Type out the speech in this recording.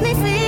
makes me feel